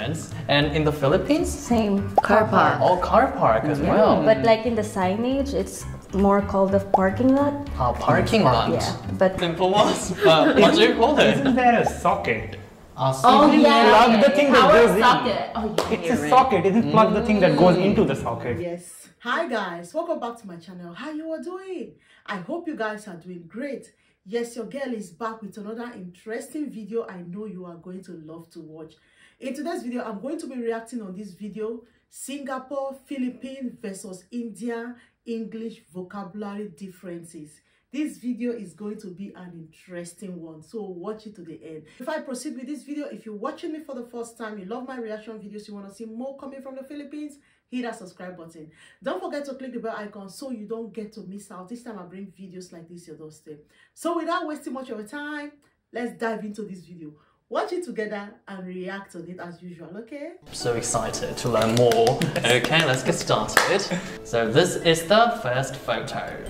And in the Philippines? Same. Car park. Oh, car park as well. But like in the signage, it's more called a parking lot. Ah, parking lot. Yeah. But Simple ones. Uh, what do you call it? Isn't there a socket? Ah, Oh yeah. plug the thing that Power goes in. socket. Oh yeah. It's a right. socket. Isn't plug the thing that goes into the socket? Yes. Hi guys, welcome back to my channel. How you are doing? I hope you guys are doing great. Yes, your girl is back with another interesting video I know you are going to love to watch. In today's video, I'm going to be reacting on this video, Singapore, Philippines versus India, English vocabulary differences. This video is going to be an interesting one, so watch it to the end. Before I proceed with this video, if you're watching me for the first time, you love my reaction videos, you want to see more coming from the Philippines, hit that subscribe button. Don't forget to click the bell icon so you don't get to miss out. This time I bring videos like this your doorstep. So without wasting much of your time, let's dive into this video. Watch it together and react on it as usual, okay? I'm So excited to learn more. Okay, let's get started. So this is the first photo.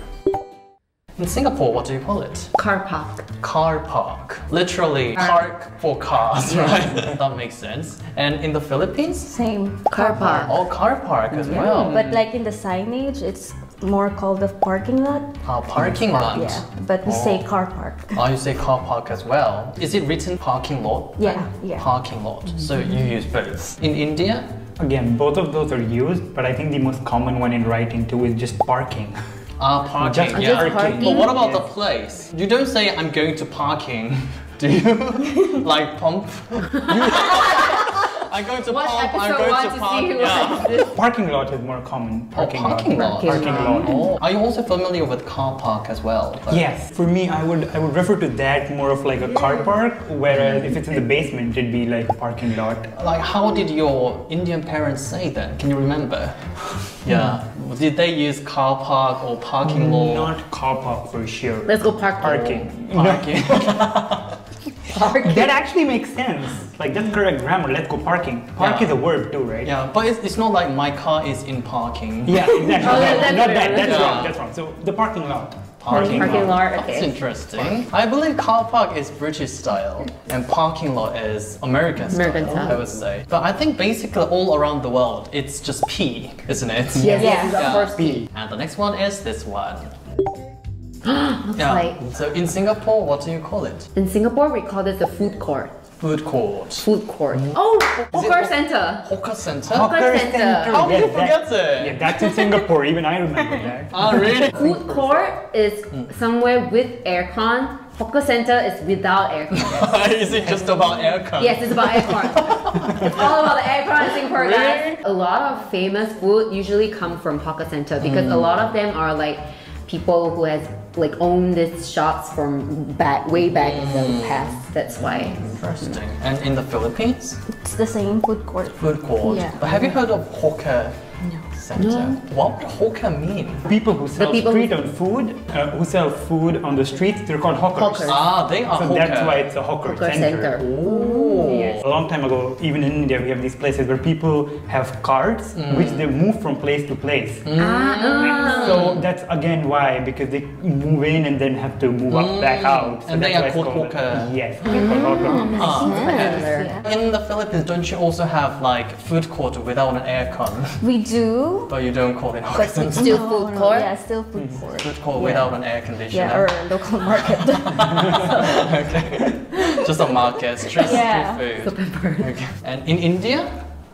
In Singapore, what do you call it? Car park. Car park. Literally park for cars, right? that makes sense. And in the Philippines? same. Car park. Oh, car park as well. But like in the signage, it's more called the parking lot. Ah, parking lot. Yeah. But we say car park. Oh, you say car park as well. Is it written parking lot? Yeah, yeah. Parking lot. So you use both. In India? Again, both of those are used, but I think the most common one in writing too is just parking. Ah, parking. Just yeah. parking. But what about the place? You don't say I'm going to parking, do you? like pump? You- I'm going to Watch pump. I'm going to to park. yeah. Parking lot is more common. Oh, Parking, parking lot. lot. Parking lot. Oh. Are you also familiar with car park as well? though? Yes, for me, I would I would refer to that more of like a car park, whereas if it's in the basement, it'd be like a parking lot. Like, how did your Indian parents say that? Can you remember? Hmm. Yeah. Did they use car park or parking lot? Not car park for sure. Let's go park. Parking. Parking. Park. That actually makes sense. Like that's correct grammar. Let's go parking. Park Yeah. is a verb too, right? yeah, but it's, it's not like my car is in parking. Yeah, exactly. Oh, yeah, that's not right, that. That's yeah. wrong. That's wrong. So the parking lot. Parking Parking lot. That's Okay. interesting. I believe car park is British style and parking lot is American style, American style. I would say. But I think basically all around the world it's just P, isn't it? Yes, Yeah. yes, of Yeah. course. P. And the next one is this one. Looks Yeah. like So in Singapore, what do you call it? in Singapore we call it the food court. Food court. Food court. Mm-hmm. Oh, hawker center. Hawker center? Hawker center. How did you Yes, that- forget it? Yeah, that's in Singapore. Even I remember that. Ah, really? Food court is hmm. somewhere with aircon. Hawker center is without aircon. is it just about aircon? yes, it's about aircon. it's all about the aircon in Singapore, guys. A lot of famous food usually come from hawker center because a hmm. lot of them are like people who has like owned these shops from back way back in the mm. past. That's why. Interesting. And in the Philippines? It's the same food court. Food court. Yeah. But have you heard of hawker No. Center? What would hawker mean? People who sell people street who- on food, uh, who sell food on the street, they're called hawkers. Hawkers. Ah, they are So hawker. that's why it's a hawker, Hawker center. center. Ooh. Yes. A long time ago, even in India, we have these places where people have carts, which they move from place to place. Ah, So that's again why, because they move in and then have to move up back out. So And they are called hawker. Yes, they're called hawker. Ah, Yeah. In the Philippines, don't you also have like food court without an aircon? We do. But you don't call it hawker But center. Still food no, court? Yeah, still food court. Food court Yeah. without an air conditioner. Yeah, or local market. okay. Just a market, street, Yeah. street food. Okay. And in India?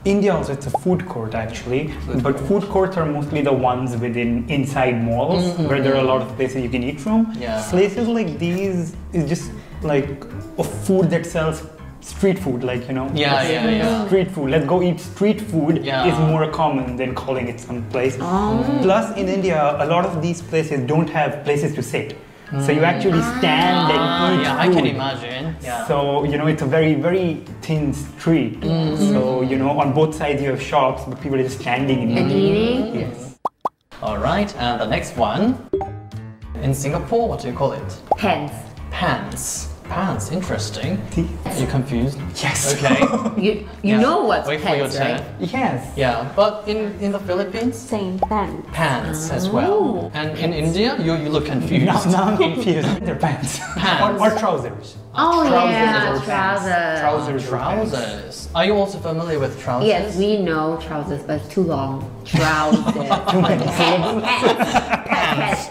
India also it's a food court actually, but food courts are mostly the ones within inside malls where there are a lot of places you can eat from. Mm-hmm. Yeah. Places like these is just like a food that sells street food, like you know. Yeah, yeah, yeah. Street food. Let's go eat street food Yeah. is more common than calling it some place. Plus, in India, a lot of these places don't have places to sit, so you actually stand and Ah, eat yeah, I can imagine. Yeah. So, you know, it's a very, very thin street. So, you know, on both sides you have shops, but people are just standing and and eating. eating. Yes. All right, and the next one. In Singapore, what do you call it? Pants. Pants. Pants, interesting. See? You confused? Yes. Okay. You you Yeah. know what's Wait for your turn. right? Yes. Yeah, but in, in the Philippines, Same pants. pants as well. Oh. And in India, you, you look confused. Now, now I'm confused. They're pants. Pants. or, or trousers. Oh Trousers yeah, or trousers. Trousers. Trousers. Are you also familiar with trousers? Yes, we know trousers, but it's too long. Trousers. Too many syllables. Pants.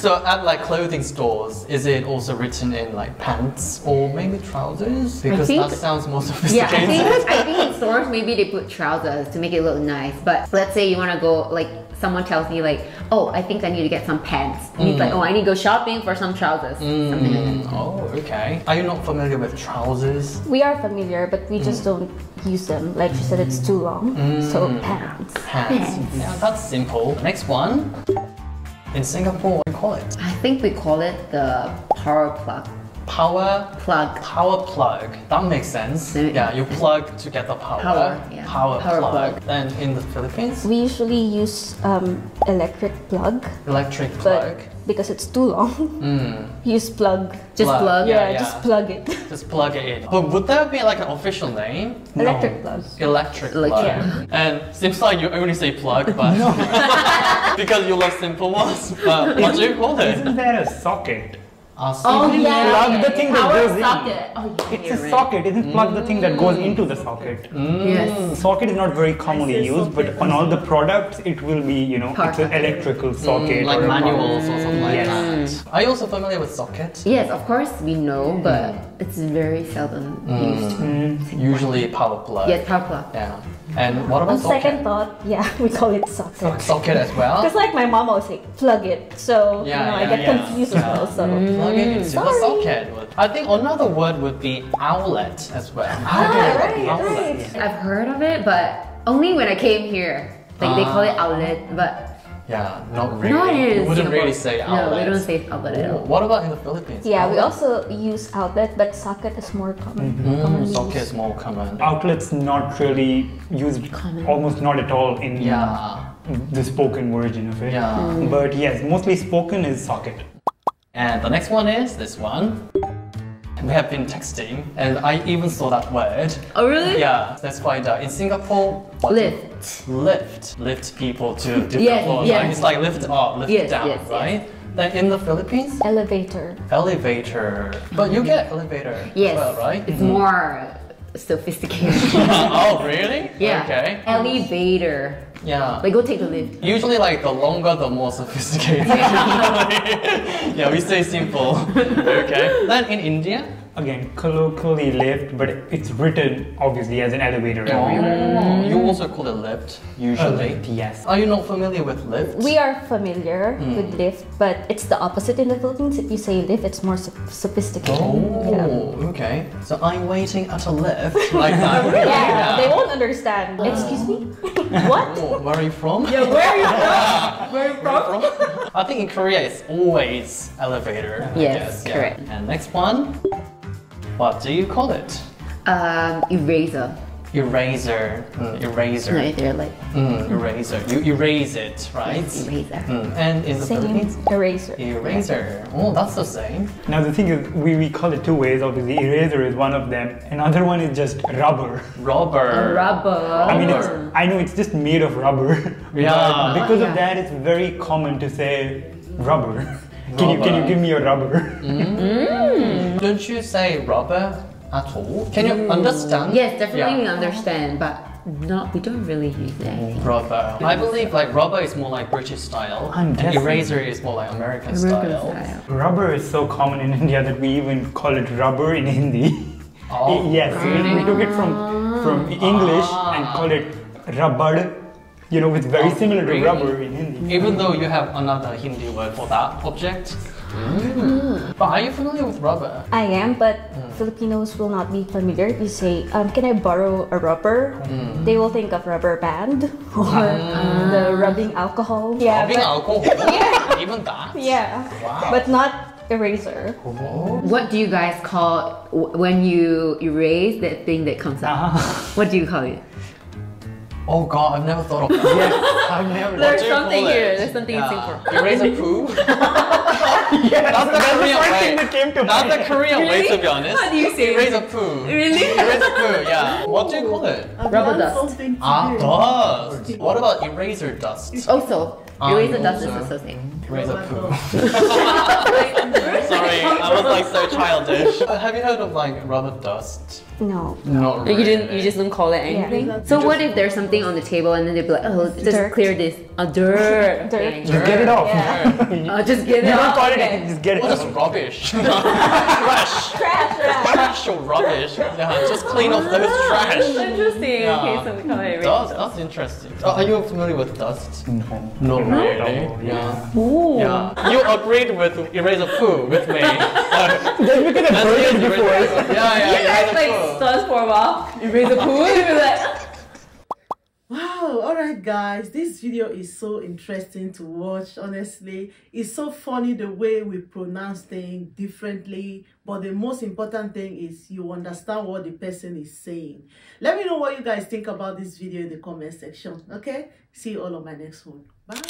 So at like clothing stores, is it also written in like pants or maybe trousers? Because think- that sounds more Yeah, sophisticated. I think I think in stores maybe they put trousers to make it look nice. But let's say you want to go like someone tells me like, oh, I think I need to get some pants. And it's like, mm. oh, I need to go shopping for some trousers. Mm. Something like that. Mm, oh, okay. Are you not familiar with trousers? We are familiar, but we just mm. don't use them. Like she said, it's too long. So pants. Pants. Yeah, that's simple. Next one. In Singapore, what do you call it? I think we call it the power plug. Power Plug. Power plug. That makes sense. Mm. Yeah, you plug to get the power. Power, yeah. Power, Power plug. plug. Then in the Philippines, We usually use um, electric plug, electric plug. because it's too long, use plug. Just Plug, plug. Yeah, Yeah, yeah. just plug it. Just plug it in. But would that be like an official name? electric plug. Electric Like, plug. yeah. And seems like you only say plug, but because you love simple ones. But what do you call it? Isn't there a socket? Ah, Oh simple- yeah. Plug the thing that power goes in. socket. Oh yeah. It's a right. socket. Isn't plug the thing that goes into the socket? Yes. Socket is not very commonly used, but on all the products, it will be, you know, Power it's an electrical socket. Mm, like or manuals or something like Yes. that. Are you also familiar with socket? Yes, of course we know, hmm. but it's very seldom hmm. used. Usually power plug. Yes, power plug. Yeah. And what On about socket? second thought, yeah, we call it socket. Socket as well. Because like my mom always say, plug it. So Yeah, you know, I yeah, get yeah. confused Yeah. as well. So Plug it into the Sorry. socket. I think another word would be outlet as well. Ah, right, Outlet. right. I've heard of it, but only when I came here. Like they call it outlet, but Yeah, not really. not here You wouldn't Singapore. really say outlet. No, outlet. they don't say outlet at all. What about in the Philippines? yeah, we also use outlet, but socket is more common. Mm, commonly socket used. is more common. Outlets not really used, almost not at all in Yeah. the spoken version of it. Yeah. But yes, mostly spoken is socket. And the next one is this one. We have been texting, and I even saw that word. Oh really? Yeah, let's find out. In Singapore, what Lift. lift, lift people to different Yes, floors. yes. Right? It's like lift up, lift Yes, down, yes, yes. right? Then in the Philippines, Elevator. elevator. But you mm-hmm. get elevator Yes. as well, right? It's mm-hmm. more sophisticated. oh, really? yeah. Okay. Elevator. Yeah. Like go take the lift. Usually, like the longer, the more sophisticated. yeah, we say simple. okay. Then in India, Again, colloquially lift, but it's written obviously as an elevator everywhere. oh, you also call it lift usually. Lift, yes. Are you not familiar with lift? We are familiar Hmm. with lift, but it's the opposite in the Philippines. If you say lift, it's more sop- sophisticated. Yeah. Oh, okay. So I'm waiting at a lift like that. Yeah, they won't understand. Excuse me? what? Oh, where are you from? Yeah, where are you from? Where are you from? I think in Korea it's always elevator. I Yes, guess, yeah. correct. And next one, what do you call it? Um, eraser. Eraser. Mm, eraser. No, they're like Mm, eraser. You erase it, right? eraser. Mm, And in the Same Philippines, eraser. eraser. Oh, that's the same. Now the thing is, we, we call it two ways. Obviously, eraser is one of them. Another one is just rubber. Rubber. Rubber. I mean, it's, I know it's just made of rubber. Yeah. But because Yeah. of that, it's very common to say rubber. Can you can you give me a rubber? Don't you say rubber at all? Can you mm. understand? Yes, definitely we Yeah. understand, but not we don't really use that. Rubber. I believe like rubber is more like British style, I'm and guessing. eraser is more like American, American style. style. Rubber is so common in India that we even call it rubber in Hindi. Oh, yes, we- ah. we took it from from English ah. and call it rubber. You know, it's very Oh, similar to really? rubber in Hindi. Even though you have another Hindi word for that object. Mm. But are you familiar with rubber? I am, but Hmm. Filipinos will not be familiar. If you say, um, "Can I borrow a rubber?" Hmm. They will think of rubber band or the rubbing alcohol. Yeah, Rubbing but, alcohol? Even that? yeah, Wow. but not eraser. What do you guys call when you erase that thing that comes out? What do you call it? Oh god, I've never thought of that. yes, I've never. There's do you something call here, it? there's something in Singapore. Eraser poo? yeah, That's the that's the Korean first way. thing that came to That's mind. the Korean way, to be honest. How do you say it? Erase a poo. Really? Erase a poo, yeah. What do you call it? I've Rubber learned dust. Ah, dust. What about eraser dust? Also, eraser dust is also. also same. Eraser Rubber poo. dust. Sorry, I was like so childish. Uh, Have you heard of like rubber dust? No. Not really. You didn't. You just don't call it anything. Yeah. So what if there's something on the table and then they'd be like, oh, just Dirt. clear this. A dirt. Dirt. Okay. Just get it off. Uh, just get it You don't out. call it Okay. anything, just get it What is off. rubbish? trash. Trash, trash. Trash or rubbish. Yeah, just clean off those trash. Interesting. Yeah. Okay, so we call it Dust, dust. that's interesting. Oh, are you familiar with dust? No. Not Not really. at Yeah. Ooh. Yeah. You agreed with eraser poo with me. So, Just because I've let's heard use it before. eraser. Yeah, yeah, You guys like poo. studs for a while. Eraser pool. You'd be like, Wow, all right, guys. This video is so interesting to watch. Honestly, it's so funny the way we pronounce things differently. But the most important thing is you understand what the person is saying. Let me know what you guys think about this video in the comment section. Okay, see you all on my next one. Bye.